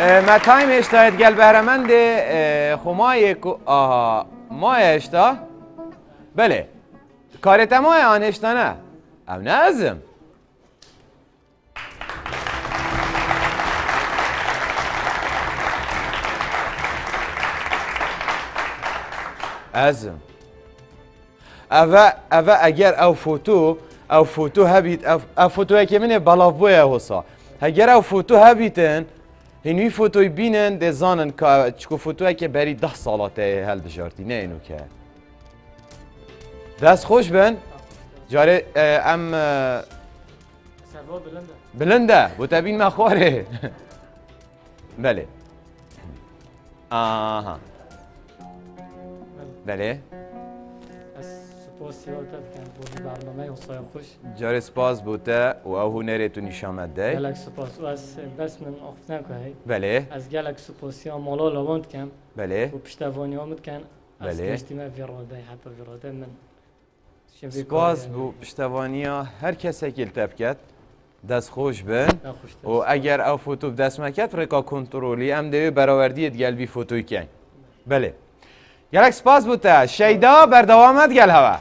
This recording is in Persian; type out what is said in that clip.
ما تایم اشتاید گل بهرمند خمای آها ما اشتا؟ بله. کارت ما آن اشتا نه. ام نازم ازم. اوه اوه اگر او فوتو او فوتو هبیت او, او فوتو که منه بلاف بویا حسا. اگر او فوتو هبیتن هنوی فوتوی بینن ده زانن که چکو فوتو که بری ده سالاته هل بجارتی نه اینو که دست خوش بن جاره ام بلنده بلنده بو تبین مخواره بله آها بله ها کن برنامه حسای خوش سپاس بوده و او هنره تو نشامت ده گلک سپاس. و از دست من آخت نکه بله. از گلک سپاسی ها مالا لواند کم بله. و پشتوانی ها کن. از بله. کشتی ما ویراده حتی ویراده من سپاس بو پشتوانیا هر کسی که التب کرد دست خوش بن. و اگر او فوتو دست مکت رکا کنترولی ام دوی براوردی گل بی فوتوی کن. بله. یلک سپاس بوده شیدا بر دوامت گل هوا